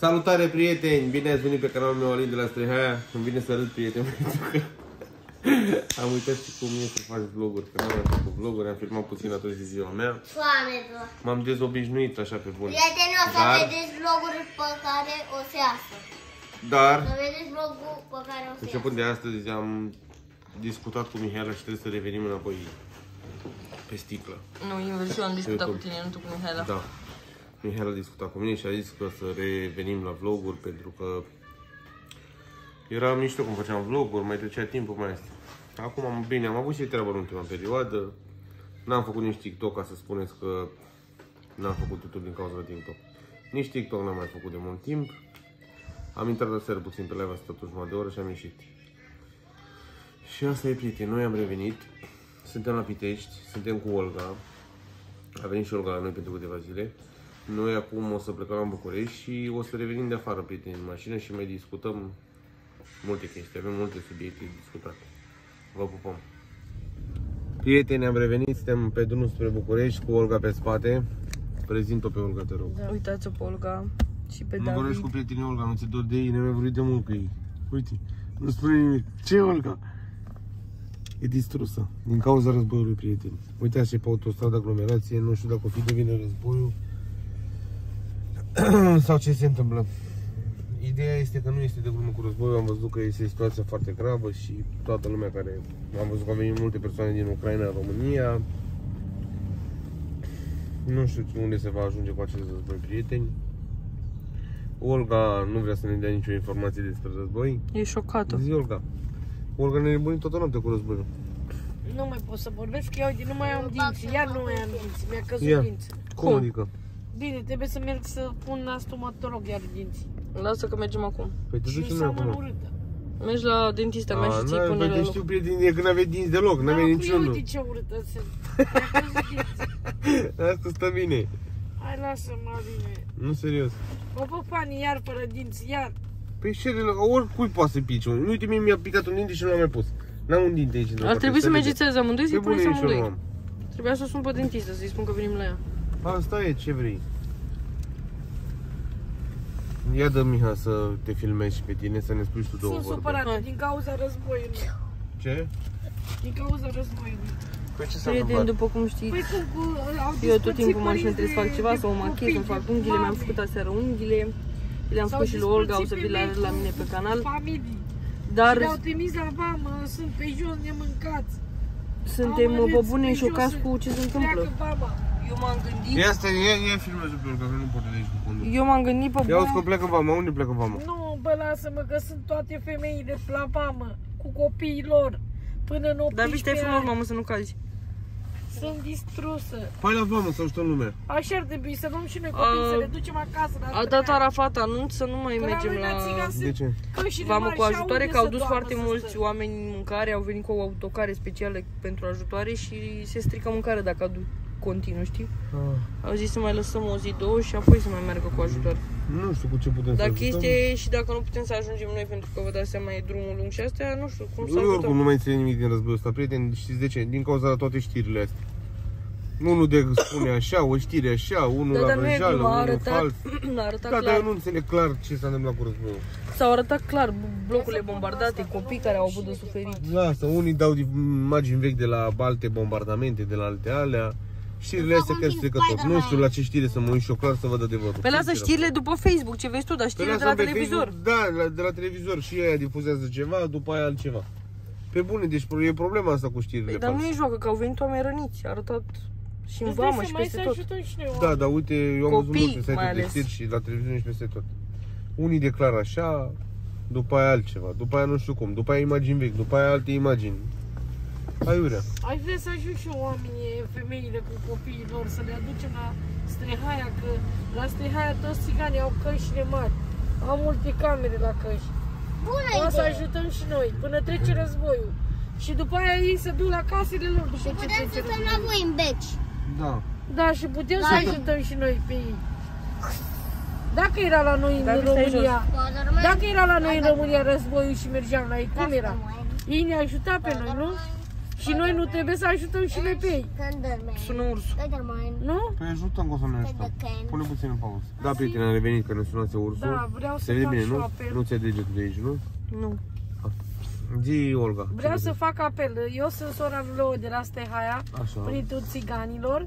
Salutare prieteni! Bine ați venit pe canalul meu Alin de la Strehaia. Îmi vine să râd prieteni pentru că am uitat și cum e să faci vloguri, că n-am mai făcut vloguri, am filmat puțin atunci de ziua mea. Foame, bă. M-am dezobișnuit așa pe bun. Prieteni, o să Dar, vedeți vloguri pe care o să iasă. dar, Să vedeți vlogul pe care o să iasă. începând de astăzi am discutat cu Mihaela și trebuie să revenim înapoi pe sticlă. Nu, invers, eu am discutat cu YouTube. tine, nu tu cu Mihaela. Da. Mihaela a discutat cu mine și a zis că să revenim la vloguri pentru că era mișto cum făceam vloguri, mai trecea timpul, mai este. Acum am bine, am avut și treabă în ultima perioadă. N-am făcut nici TikTok ca să spuneți că n-am făcut totul din cauza TikTok. Nici TikTok n-am mai făcut de mult timp. Am intrat la seară puțin pe live, asta tot jumătate de oră și am ieșit. Și asta e, prieteni, noi am revenit. Suntem la Pitești, suntem cu Olga. A venit și Olga la noi pentru câteva zile. Noi acum o să plecăm la București și o să revenim de afară, prieteni, în mașină și mai discutăm multe chestii. Avem multe subiecte de discutat. Vă pupăm! Prieteni, am revenit, suntem pe drumul spre București cu Olga pe spate. Prezint-o pe Olga, te rog. Da. Uitați-o pe Olga și pe Nu David. vorbești cu prietenii Olga, nu ți dor de ei, ne-am mai vorbit de mult cu ei. Uite, nu spune nimic. Ce Olga? E distrusă, din cauza războiului, prieteni. Uitați și pe autostradă aglomerație, nu știu dacă o fi de vine războiul sau ce se întâmplă. Ideea este că nu este de glumă cu războiul, am văzut că este situația foarte gravă și toată lumea care... Am văzut că au venit multe persoane din Ucraina în România. Nu știu unde se va ajunge cu acest război, prieteni. Olga nu vrea să ne dea nicio informație despre război. E șocată. Zi, Olga. Olga ne nebunit toată noaptea cu războiul. Nu mai pot să vorbesc, că eu uite, nu mai am dinți, iar nu mai am dinți, mi-a căzut Ia. dinți. Cum adică? Bine, trebuie să merg să pun la stomatolog iar dinți. Lasă că mergem acum. Păi te Și duci să noi mă acum. urâtă. Mergi la dentista mea și ții n-ai, până păi la te loc. știu prieteni de când aveai dinți deloc, Da, n-aveai cu niciunul. Uite ce urâtă sunt. Mi-a căzut dinți. Asta stă bine. Hai, lasă-mă, bine. Nu serios. Mă păpani iar fără dinți, iar. Păi și oricui poate să pice unul. Uite, mie mi-a picat un dinte și nu l-am mai pus. N-am un dinte aici. într-o Ar parte, trebui să se mergeți vede. azi amândoi Pe să-i bune, puneți nici eu nu amândoi. am. Trebuia să sun pe dentistă, să-i spun că venim la ea. Asta e, ce vrei. Ia dă Miha să te filmezi și pe tine, să ne spui și tu două Sunt vorbe. supărată Hai. din cauza războiului. Ce? Din cauza războiului. Păi ce s-a Prieteni, întâmplat? după cum știți, Păi cum cu, au eu tot despărțit timpul în mașină trebuie să fac părinții ceva, de să mă machiez, copii, să fac de unghiile, mi-am mame. făcut aseară unghiile. Le-am S-au spus și lui Olga, o să despărțit vii la, femei la cu mine pe canal. Familii. Dar Și le-au trimis la vamă, sunt pe jos nemâncați. suntem Am pe ales bune pe șocați jos cu ce se să întâmplă. pleacă vama. Eu m-am gândit, Ia asta, ia, ia filmează pe Olga, că nu poate de aici cu conduc. eu m-am gândit pe Ia uzi că bune. pleacă vama, unde plecă vama? Nu, bă, lasă-mă că sunt toate femeile la vamă, cu copiii lor, până în 18 David, stai frumos, ani. mamă, să nu cazi. Sunt distrusă. Păi la vamă să ajutăm lumea. Așa ar trebui să luăm și noi copii, A, să le ducem acasă. La A dat Arafat anunț să nu mai Că la mergem noi la la țigan De ce? cășile vamă mari cu și ajutoare, unde că au să dus doarmă, foarte să mulți stă? oameni în mâncare, au venit cu autocare speciale pentru ajutoare și se strică mâncarea dacă aduc continuu, știi? Ah, Au zis să mai lăsăm o zi, două și apoi să mai meargă cu ajutor. nu știu cu ce putem să Dar ajutăm. chestia e și dacă nu putem să ajungem noi, pentru că vă dați seama, e drumul lung și astea, nu știu cum să Eu oricum ajutăm. nu mai înțeleg nimic din războiul ăsta, prieteni, știți de ce? Din cauza la toate știrile astea. Unul de spune așa, o știre așa, unul Da, la dar nu e vrăjeală, glumă, a unul arătat, fals. a arătat Da, dar clar. eu nu înțeleg clar ce s-a întâmplat cu războiul. S-au arătat clar blocurile bombardate, copii care au avut de suferit. Lasă, unii dau imagini vechi de la alte bombardamente, de la alte alea. Știrile astea chiar strică tot. Nu știu la ce știre să mă uit și eu clar să văd adevărul. Păi lasă Sincer. știrile după Facebook, ce vezi tu, dar Păi știrile de lasă la pe televizor. Facebook, Da, la- de la televizor și aia difuzează ceva, după aia altceva. Pe bune, deci e problema asta cu știrile Păi, dar nu false. e joacă, că au venit oameni răniți, a arătat și în Îți dai vamă și seama, peste să tot. ajutăm și noi Da, oameni. dar uite, eu am văzut Copii, multe mai site-uri de ales. știri și la televiziune și peste tot. Unii declară așa, după aia altceva, după aia nu știu cum, după aia imagini vechi, după aia alte imagini. Aiurea. Aș vrea să ajut și eu oamenii, femeile cu copiii lor, să le aducem la Strehaia, că la Strehaia toți țiganii au cășile mari. Au multe camere la căși. Bună O să idee! ajutăm și noi, până trece războiul. Și după aia ei se duc la casele lor după Și ce putem să trece stăm la războiul. voi în beci. Da. Da, și putem să Da. ajutăm și noi pe ei. Dacă era la noi în Dacă stai România, Poate rămâne- dacă era la noi în România războiul și mergeam la ei, cum Lasă, era? mă, Ei ne ajuta pe noi, nu? Și noi nu trebuie să ajutăm și noi pe ei. Când dorme. Sună ursul. Spider-Man. Nu? Păi ajutăm că o să ne ajutăm. Pune puțin în pauză. Da, prietene, am revenit că ne sunase ursul. Da, vreau să Se vede fac bine, și nu? apel. Nu ți-e degetul de aici, nu? Nu. Zi, Olga. Vreau ce să vezi? fac apel. Eu sunt sora lui Leo de la Stehaia, Așa. prințul țiganilor.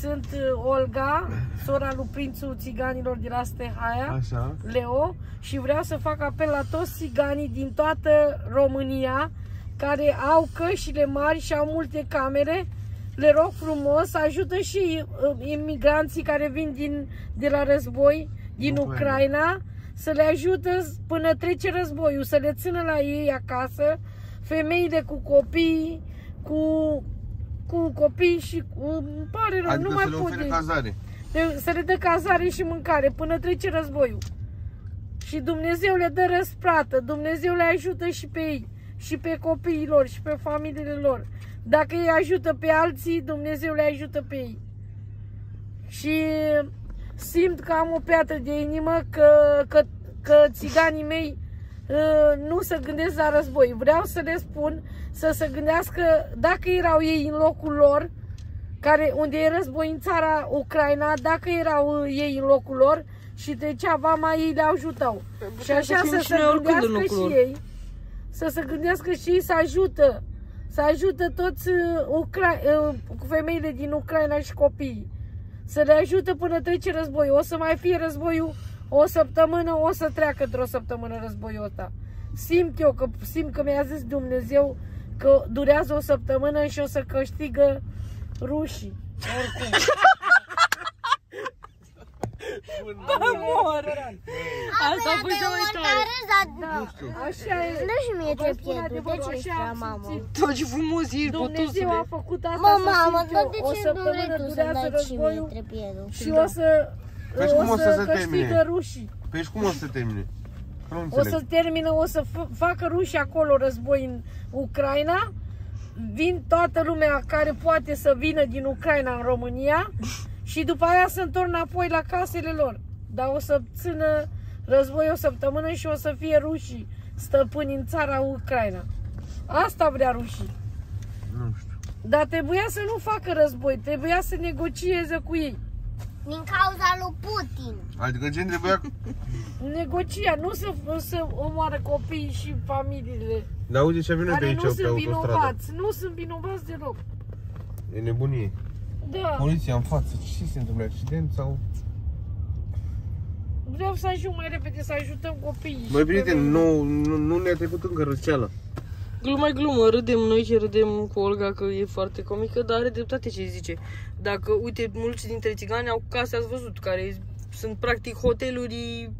Sunt uh, Olga, sora lui prințul țiganilor de la Stehaia. Așa. Leo și vreau să fac apel la toți țiganii din toată România care au cășile mari și au multe camere. Le rog frumos, ajută și uh, imigranții care vin din, de la război, din Ucraina. Ucraina, să le ajută până trece războiul, să le țină la ei acasă, femeile cu copii, cu, cu copii și cu, îmi pare rău, Adică nu să mai le pot ofere de- cazare. de- să le dă cazare și mâncare până trece războiul. Și Dumnezeu le dă răsplată, Dumnezeu le ajută și pe ei, și pe copiii lor, și pe familiile lor. Dacă ei ajută pe alții, Dumnezeu le ajută pe ei. Și simt că am o piatră de inimă că, că, că țiganii mei uh, nu se gândesc la război. Vreau să le spun să se gândească dacă erau ei în locul lor, care, unde e război în țara Ucraina, dacă erau uh, ei în locul lor și trecea vama, ei le ajutau. Și Putem să așa fim să și se noi oricând în gândească locul și lor. ei, să se gândească și ei să ajută, să ajută toți uh, Ucra- uh, femeile din Ucraina și copiii. Să le ajută până trece războiul. O să mai fie războiul o săptămână, o să treacă într-o săptămână războiul ăsta. Simt eu că simt că mi-a zis Dumnezeu că durează o săptămână și o să câștigă rușii. Oricum. Mor! Asta a fost cea mai tare. Da, așa e. Nu și mie Vă ce spun pierdut, de adevărul, ce așa ești am mamă? simțit. Tot ce frumos ești, Dumnezeu a botosule. făcut asta Mă, să mamă, simt dar eu. de O ce nu săptămână vrei tu să durează dai și mie războiul trepiedul? și o să, Păi și cum o să se câștigă termine? rușii. Păi și cum o să se termine? Că Nu O înțeleg. să termină, o să f- facă rușii acolo război în Ucraina. Vin toată lumea care poate să vină din Ucraina în România și după aia se întorc înapoi la casele lor. Dar o să țină război o săptămână și o să fie rușii stăpâni în țara Ucraina. Asta vrea rușii. Nu știu. Dar trebuia să nu facă război, trebuia să negocieze cu ei. Din cauza lui Putin. Adică gen trebuia... Negocia, nu să, să omoară copiii și familiile Dar uite ce avem noi pe care aici, nu pe sunt autostradă. vinovați. Nu sunt vinovați deloc. E nebunie. Da, Poliția în față. Ce se întâmplă? Accident sau... vreau să ajung mai repede să ajutăm copiii. Măi, și prieten, femeile. nu, nu, nu ne-a trecut încă răceala. Glumă glumă, râdem noi și râdem cu Olga că e foarte comică, dar are dreptate ce zice. Dacă, uite, mulți dintre țigani au case, ați văzut, care sunt practic hoteluri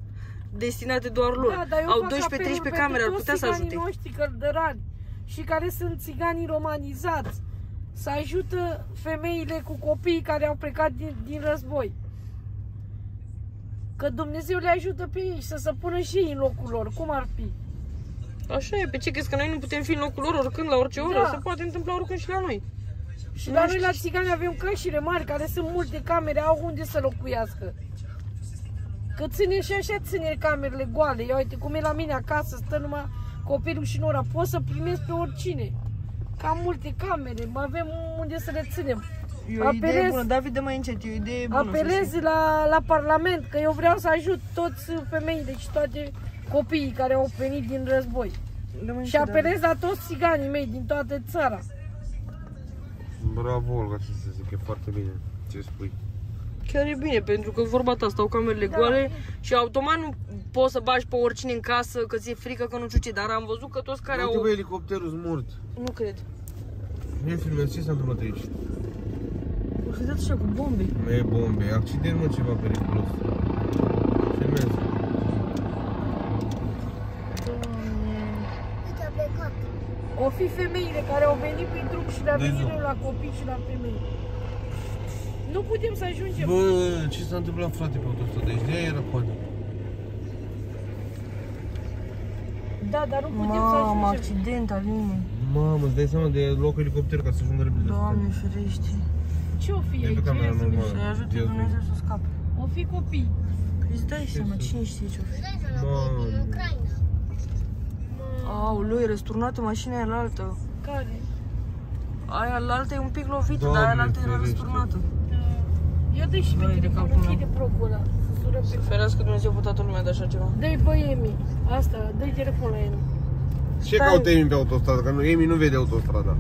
destinate doar lor. Da, dar eu au fac 12-13 apeluri camere, ar pentru putea toți să ajute. țiganii noștri căldărani și care sunt țiganii romanizați. Să ajută femeile cu copii care au plecat din, din război. Că Dumnezeu le ajută pe ei și să se pună și ei în locul lor. Cum ar fi? Așa e, pe ce crezi că noi nu putem fi în locul lor oricând, la orice oră? Da. Se poate întâmpla oricând și la noi. Și Nu la noi știu. la țigani avem cășile mari, care sunt multe camere, au unde să locuiască. Că ține și așa ține camerele goale. Ia uite cum e la mine acasă, stă numai copilul și nora. Pot să primesc pe oricine. Cam multe camere, mai avem unde să le ținem. E o idee Apelez- bună, David, de mai încet, e o idee bună. să Apelez știi. la, la Parlament, că eu vreau să ajut toți femeile și toate copiii care au venit din război. De mai Și încet, apelez la toți țiganii mei din toată țara. Bravo, Olga, ce să zic, e foarte bine ce spui. David. Chiar e bine, pentru că vorba ta, stau camerele Da. goale și automat nu poți să bagi pe oricine în casă, că ți-e frică, că nu știu ce, dar am văzut că toți care Uite, au... bă, elicopterul mort. Nu cred. Nu filmez, ce s-a întâmplat aici? O să dat așa cu bombe. Nu e bombe, accident, mă, ceva periculos. Filmez. Uite, a plecat. O fi femeile care au venit pe drum și le-a Deci venit nu. rău la copii și la femei. Nu putem să ajungem. Bă, ce s-a întâmplat, frate, pe autostradă? Deci de-aia era coadă. Da, dar nu putem să Mamă, ajungem. accident, Aline. Mamă, îți dai seama de loc elicopter ca să ajungă repede. Doamne ferește. Ce-o fi E pe aici? camera Ia să normală. vedem. Să-i ajute Ia zi. Dumnezeu să scape. O fi copii. Păi îți dai seama, cine știe ce-o fi. Dai să locuim în Mamă. Ucraina. Aoleu, e răsturnată mașina aia la altă. Care? Aia la altă e un pic lovită, Doamne dar aia la altă era ferește. răsturnată. Ia dă și pe Vai de telefon, capul meu. închide procul ăla. Să sură Să pe... ferească Dumnezeu pe toată lumea de așa ceva. Dă-i bă Emi. Asta, dă-i telefon la Emi. Ce Stai. caută Emi pe autostradă? Că nu, Emi nu vede autostrada.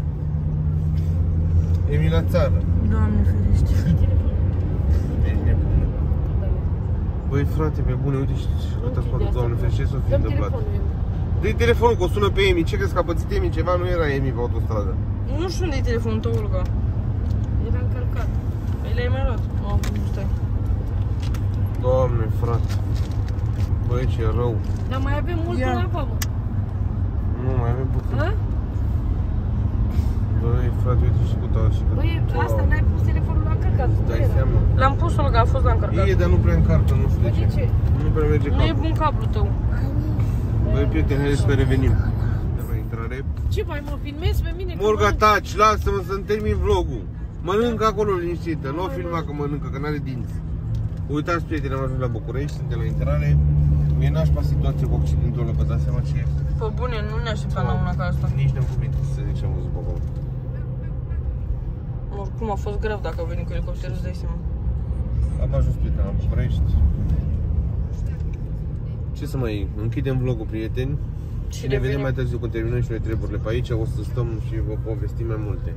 Emi la țară. Doamne ferește. Dă-i telefon. Ești nebun. Da. Băi frate, pe bune, uite și cât Închide spate, asta, doamne, bă. ferește, ce s-o fi Dă-mi întâmplat? telefonul Emi. Dă-i telefonul, că o sună pe Emi, ce crezi că a pățit Emi ceva? Nu era Emi pe autostradă. Nu știu unde e telefonul tău, Olga. Era încărcat. Păi le-ai mai luat. Oh, nu stai. Doamne, frate. Băi, ce rău. Dar mai avem mult Ia. până la vamă. Nu, mai avem puțin. Ha? Băi, frate, uite și cu tău și cu Băi, asta n-ai pus telefonul la încărcat. Nu Dai era. seama. L-am pus, Olga, a fost la încărcat. E, dar nu prea încarcă, nu știu de Bă, de ce. ce? Nu prea merge Nu e capul. bun cablul tău. Băi, prieteni, haideți să revenim. De la intrare. Ce mai mă filmezi pe mine? că Morga, mănânc? taci, lasă-mă să-mi termin vlogul. Mănâncă acolo liniștită, nu o filma că mănâncă, că n-are dinți. Uitați, prieteni, am ajuns la București, suntem la intrare. Mi-e nașpa situație cu accidentul ăla, vă dați seama ce e? Pe bune, nu ne așteptam la una ca asta. Nici n-am cuvinte să zic ce am văzut pe acolo. Oricum a fost grav dacă a venit cu elicopterul, îți dai seama. Am ajuns, prieteni, la București. Ce să mai închidem vlogul, prieteni. Și Și ne vedem revenim. mai târziu când terminăm și noi treburile pe aici, o să stăm și vă povestim mai multe.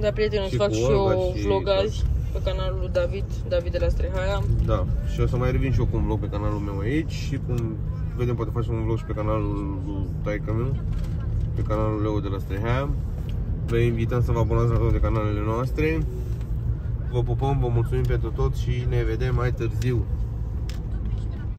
Da, prieteni, o să Și fac cu și Olga eu și vlog azi pe canalul lui David, David de la Strehaia. Da, și o să mai revin și eu cu un vlog pe canalul meu aici și cum vedem poate facem un vlog și pe canalul lui taică meu, pe canalul Leo de la Strehea. Vă invităm să vă abonați la toate canalele noastre. Vă pupăm, vă mulțumim pentru tot și ne vedem mai târziu.